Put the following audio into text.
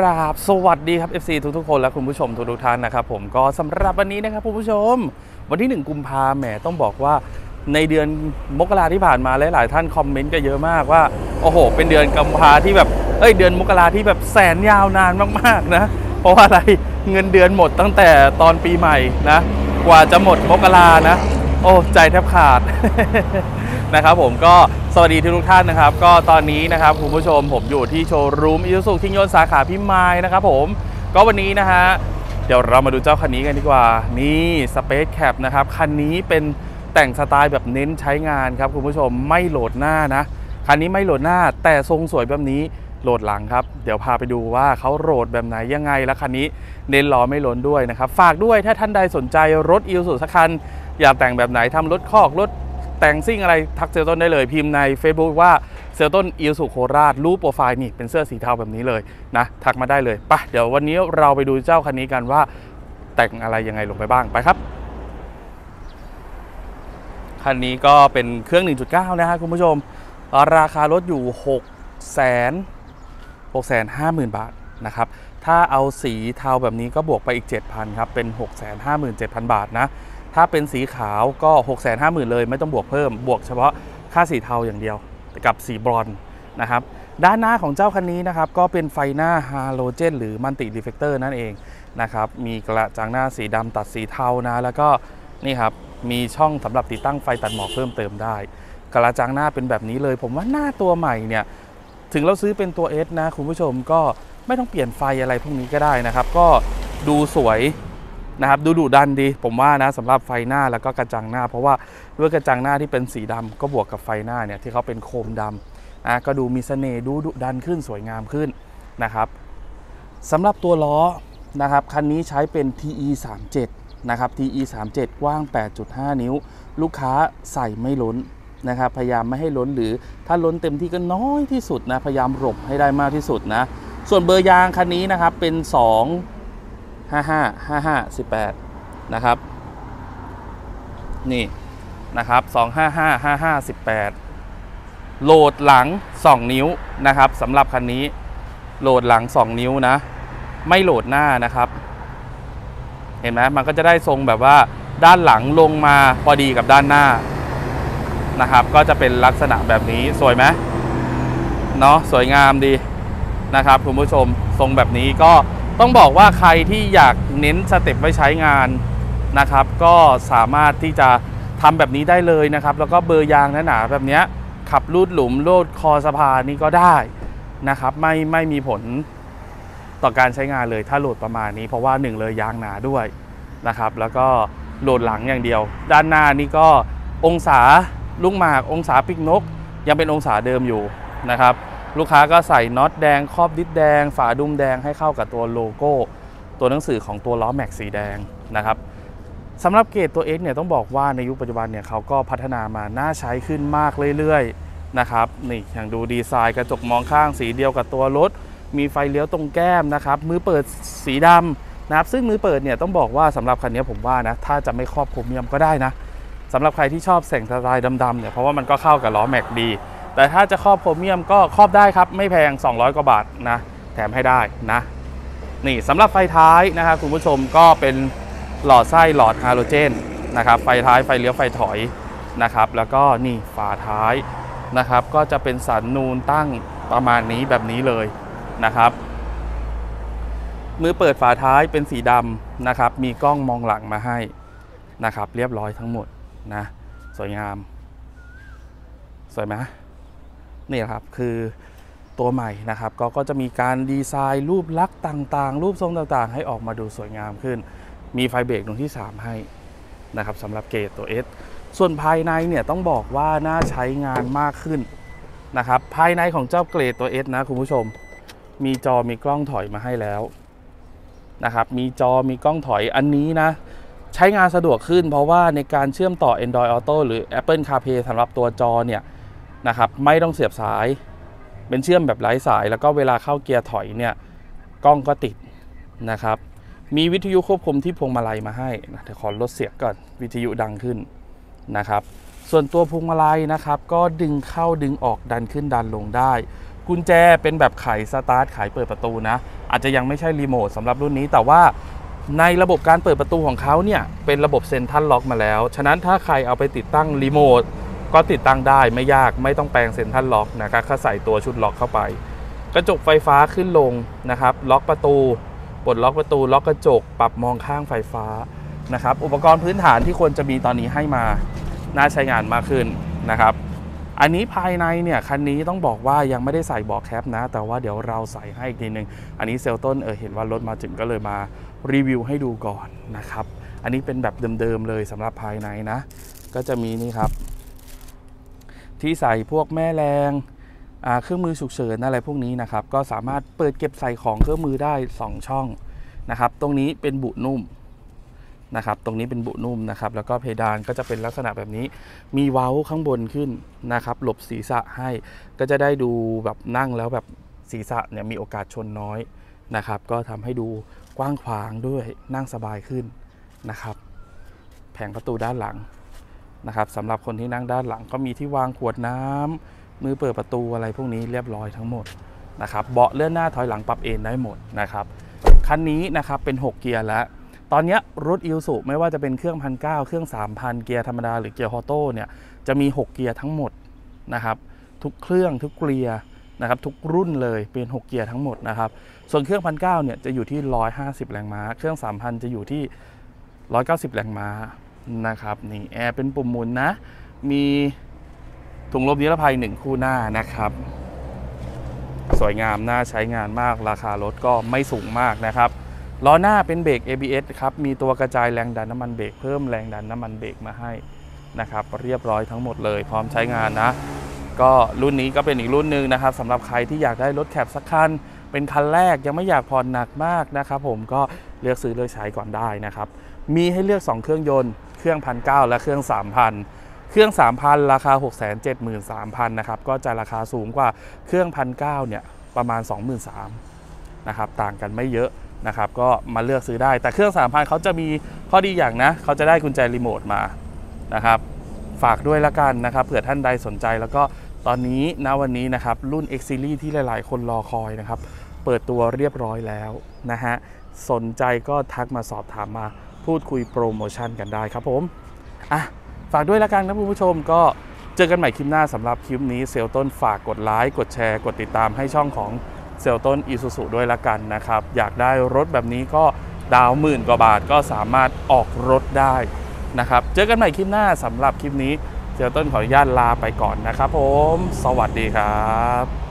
ราบสวัสดีครับ FC ทุกทุกๆคนและคุณผู้ชมทุกทุกๆท่านนะครับผมก็สำหรับวันนี้นะครับคุณผู้ชม วันที่ 1 กุมภาแหมต้องบอกว่าในเดือนมกราที่ผ่านมาหลายๆท่านคอมเมนต์ก็เยอะมากว่า โอ้โห เป็นเดือนกุมภาที่แบบเอ้ยเดือนมกราที่แบบแสนยาวนานมากๆนะ เพราะว่าอะไรเงินเดือนหมดตั้งแต่ตอนปีใหม่นะ กว่าจะหมดมกรานะ โอ้ใจแทบขาด นะครับผมก็สวัสดีทุกท่านนะครับ ก็ตอนนี้นะครับคุณผู้ชมผมอยู่ที่โชว์รูมอิซูซุทิ้งยนสาขาพิมายนะครับผมก็วันนี้นะฮะเดี๋ยวเรามาดูเจ้าคันนี้กันดีกว่า นี่ Space Cap นะครับคันนี้เป็นแต่งสไตล์แบบเน้นใช้งานครับคุณผู้ชมไม่โหลดหน้านะคันนี้ไม่โหลดหน้าแต่ทรงสวยแบบนี้โหลดหลังครับ เดี๋ยวพาไปดูว่าเขาโหลดแบบไหนยังไง แล้วคันนี้เน้นล้อไม่ล้นด้วยนะครับ ฝากด้วยถ้าท่านใดสนใจรถอิลสุสักคัน อยากแต่งแบบไหนทำรถคอกรถ แต่งซิ่งอะไรทักเซลต้นได้เลย พิมพ์ใน Facebook ว่าเซลต้นอิลสุโคราชรูปโปรไฟล์นี่เป็นเสื้อสีเทาแบบนี้เลยนะทักมาได้เลยปะเดี๋ยววันนี้เราไปดูเจ้าคันนี้กันว่า แต่งอะไรยังไงลงไปบ้างไปครับคันนี้ก็เป็นเครื่อง 1.9 นะฮะคุณผู้ชม ราคารถอยู่ 6 0 0 0 6 5 0 0 0 0 บาทนะครับ ถ้าเอาสีเทาแบบนี้ก็บวกไปอีก 7,000 ครับ เป็น 6 5 7 0 0 0 บาทนะ ถ้าเป็นสีขาวก็ 6 5 0 0 0 0 เลย ไม่ต้องบวกเพิ่ม บวกเฉพาะค่าสีเทาอย่างเดียว กับสีบรอนซ์นะครับด้านหน้าของเจ้าคันนี้นะครับ ก็เป็นไฟหน้าฮาโลเจนหรือ multi-reflector นั่นเองนะครับ มีกระจังหน้าสีดำตัดสีเทานะ แล้วก็นี่ครับ มีช่องสำหรับติดตั้งไฟตัดหมอกเพิ่มเติมได้ กระจังหน้าเป็นแบบนี้เลย ผมว่าหน้าตัวใหม่เนี่ย ถึงเราซื้อเป็นตัว S นะคุณผู้ชมก็ไม่ต้องเปลี่ยนไฟอะไรพวกนี้ก็ได้นะครับ ก็ดูสวย นะครับดูดุดันดี ผมว่านะสำหรับไฟหน้าแล้วก็กระจังหน้า เพราะว่าด้วยกระจังหน้าที่เป็นสีดำก็บวกกับไฟหน้าเนี่ยที่เขาเป็นโคมดำนะก็ดูมีเสน่ห์ดูดุดันขึ้นสวยงามขึ้นนะครับสำหรับตัวล้อนะครับคันนี้ใช้เป็น TE 37นะครับ TE 37กว้าง 8.5 นิ้ว ลูกค้าใส่ไม่ล้นนะครับพยายามไม่ให้ล้นหรือถ้าล้นเต็มที่ก็น้อยที่สุดนะพยายามหลบให้ได้มากที่สุดนะส่วนเบอร์ยางคันนี้นะครับเป็น 2 55 55 18 นะครับ นี่นะครับ255 55 18 โหลดหลัง 2 นิ้วนะครับสำหรับคันนี้ โหลดหลัง 2 นิ้วนะ ไม่โหลดหน้านะครับ เห็นไหมมันก็จะได้ทรงแบบว่าด้านหลังลงมาพอดีกับด้านหน้านะครับ ก็จะเป็นลักษณะแบบนี้สวยไหมเนาะสวยงามดีนะครับคุณผู้ชมทรงแบบนี้ก็ ต้องบอกว่าใครที่อยากเน้น step ไว้ใช้งานนะครับ ก็สามารถที่จะทำแบบนี้ได้เลยนะครับ แล้วก็เบอร์ยางหนาๆแบบนี้ขับรูดหลุมรูดคอสะพานนี่ก็ได้นะครับ ไม่ไม่มีผลต่อการใช้งานเลยถ้าโหลดประมาณนี้ เพราะว่าหนึ่งเลยยางหนาด้วยนะครับ แล้วก็โหลดหลังอย่างเดียว ด้านหน้านี่ก็องศาลูกหมาก องศาปีกนก ยังเป็นองศาเดิมอยู่นะครับ ลูกค้าก็ใส่น็อตแดงครอบดิสแดง ฝาดุมแดงให้เข้ากับตัวโลโก้ ตัวหนังสือของตัวล้อแม็กสีแดงนะครับสำหรับเกรดตัว X เนี่ยต้องบอกว่าในยุคปัจจุบันเนี่ยเขาก็พัฒนามาน่าใช้ขึ้นมากเรื่อยๆนะครับนี่อย่างดูดีไซน์กระจกมองข้างสีเดียวกับตัวรถ มีไฟเลี้ยวตรงแก้มนะครับมือเปิดสีดำนะครับซึ่งมือเปิดเนี่ยต้องบอกว่าสำหรับคันนี้ผมว่านะถ้าจะไม่ครอบโครเมียมก็ได้นะสำหรับใครที่ชอบแสงสไตล์ดำๆเนี่ยเพราะว่ามันก็เข้ากับล้อแม็กดี แต่ถ้าจะครอบโครเมียมก็ครอบได้ครับ ไม่แพง 200 กว่าบาทนะ แถมให้ได้นะ นี่สำหรับไฟท้ายนะครับคุณผู้ชมก็เป็นหลอดไส้หลอดฮาโลเจนนะครับ ไฟท้ายไฟเลี้ยวไฟถอยนะครับ แล้วก็นี่ฝาท้ายนะครับ ก็จะเป็นสันนูนตั้งประมาณนี้แบบนี้เลยนะครับมือเปิดฝาท้ายเป็นสีดำนะครับ มีกล้องมองหลังมาให้นะครับ เรียบร้อยทั้งหมดนะ สวยงาม สวยไหม นี่ครับคือตัวใหม่นะครับก็ก็จะมีการดีไซน์รูปลักษณ์ต่างๆ รูปทรงต่างๆ ให้ออกมาดูสวยงามขึ้น มีไฟเบรกตรงที่ 3 ให้นะครับสำหรับเกรดตัว S ส่วนภายในเนี่ยต้องบอกว่าน่าใช้งานมากขึ้นนะครับภายในของเจ้าเกรดตัว S นะคุณผู้ชม มีจอมีกล้องถอยมาให้แล้วนะครับมีจอมีกล้องถอยอันนี้นะ ใช้งานสะดวกขึ้นเพราะว่าในการเชื่อมต่อ Android Auto หรือ Apple CarPlay สำหรับตัวจอเนี่ย นะครับไม่ต้องเสียบสาย เป็นเชื่อมแบบไร้สาย แล้วก็เวลาเข้าเกียร์ถอยเนี่ยกล้องก็ติดนะครับ มีวิทยุควบคุมที่พวงมาลัยมาให้นะเดี๋ยวขอลดเสียงก่อนวิทยุดังขึ้นนะครับ ส่วนตัวพวงมาลัยนะครับ ก็ดึงเข้าดึงออกดันขึ้นดันลงได้กุญแจเป็นแบบไขสตาร์ทไขเปิดประตูนะ อาจจะยังไม่ใช่รีโมทสำหรับรุ่นนี้ แต่ว่าในระบบการเปิดประตูของเขาเนี่ยเป็นระบบ central lock มาแล้ว ฉะนั้นถ้าใครเอาไปติดตั้งรีโมท ก็ติดตั้งได้ไม่ยากไม่ต้องแปลง central lock นะครับก็ใส่ตัวชุดล็อกเข้าไป กระจกไฟฟ้าขึ้นลงนะครับ ล็อกประตูปลดล็อกประตู ล็อกกระจก ปรับมองข้างไฟฟ้านะครับ อุปกรณ์พื้นฐานที่ควรจะมีตอนนี้ให้มาน่าใช้งานมากขึ้นนะครับ อันนี้ภายในเนี่ยคันนี้ต้องบอกว่ายังไม่ได้ใส่เบอกแคปนะ แต่ว่าเดี๋ยวเราใส่ให้อีกทีหนึ่งอันนี้เซลต้นเออเห็นว่ารถมาถึงก็เลยมารีวิวให้ดูก่อนนะครับ อันนี้เป็นแบบเดิมๆเลยสำหรับภายในนะ ก็จะมีนี่ครับ ที่ใส่พวกแม่แรงเครื่องมือฉุกเฉินอะไรพวกนี้นะครับ ก็สามารถเปิดเก็บใส่ของเครื่องมือได้ 2 ช่องนะครับ ตรงนี้เป็นบุนุ่มนะครับ ตรงนี้เป็นบุนุ่มนะครับ แล้วก็เพดานก็จะเป็นลักษณะแบบนี้ มีเว้าข้างบนขึ้นนะครับ หลบศีรษะให้ ก็จะได้ดูแบบนั่งแล้วแบบศีรษะเนี่ยมีโอกาสชนน้อยนะครับ ก็ทำให้ดูกว้างขวางด้วยนั่งสบายขึ้นนะครับ แผงประตูด้านหลัง นะครับสำหรับคนที่นั่งด้านหลังก็มีที่วางขวดน้ำมือเปิดประตูอะไรพวกนี้เรียบร้อยทั้งหมดนะครับเบาะเลื่อนหน้าถอยหลังปรับเอนได้หมดนะครับคันนี้นะครับเป็น 6 เกียร์แล้ว ตอนนี้รถอิ s u ไม่ว่าจะเป็นเครื่องพันเเครื่อง 3,000 เกียร์ธรรมดาหรือเกียร์ออโต้เนี่ยจะมี 6 เกียร์ทั้งหมดนะครับทุกเครื่องทุกเกียร์นะครับทุกรุ่นเลยเป็น 6 เกียร์ทั้งหมดนะครับส่วนเครื่องพันเเนี่ยจะอยู่ที่ 150 แรงม้า เครื่อง 3,000 จะอยู่ที่ 190 แรงม้า นะครับนี่แอร์เป็นปุ่มหมุนนะ มีถุงลมนิรภัย1คู่หน้านะครับ สวยงามน่าใช้งานมากราคารถก็ไม่สูงมากนะครับล้อหน้าเป็นเบรก ABS ครับมีตัวกระจายแรงดันน้ำมันเบรกเพิ่มแรงดันน้ำมันเบรกมาให้นะครับ เรียบร้อยทั้งหมดเลย พร้อมใช้งานนะ ก็รุ่นนี้ก็เป็นอีกรุ่นหนึ่งนะครับสำหรับใครที่อยากได้รถแคปสักคันเป็นคันแรกยังไม่อยากผ่อนหนักมากนะครับ ผมก็เลือกซื้อเลือกใช้ก่อนได้นะครับ มีให้เลือก 2 เครื่องยนต์ เครื่องพันเและเครื่อง 3,000 เครื่อง 3,000 ราคา 673,000 นะครับ ก็จะราคาสูงกว่าเครื่องพันเเนี่ยประมาณ 23,000นะครับ ต่างกันไม่เยอะนะครับ ก็มาเลือกซื้อได้ แต่เครื่อง 3,000เขาจะมีข้อดีอย่างนะ เขาจะได้กุญแจรีโมทมานะครับ ฝากด้วยละกันนะครับ เผื่อท่านใดสนใจแล้วก็ตอนนี้ณวันนี้นะครับ รุ่น X Series ที่หลาย ๆ คนรอคอยนะครับ เปิดตัวเรียบร้อยแล้วนะฮะ สนใจก็ทักมาสอบถามมา พูดคุยโปรโมชั่นกันได้ครับผมอะฝากด้วยละกันนะคุณผู้ชมก็เจอกันใหม่คลิปหน้าสำหรับคลิปนี้เซลต้นฝากกดไลค์กดแชร์ กดติดตามให้ช่องของเซลต้นอีซูซูด้วยละกันนะครับ อยากได้รถแบบนี้ก็ดาวหมื่นกว่าบาทก็สามารถออกรถได้นะครับ เจอกันใหม่คลิปหน้าสำหรับคลิปนี้เซลต้นขออนุญาตลาไปก่อนนะครับผม สวัสดีครับ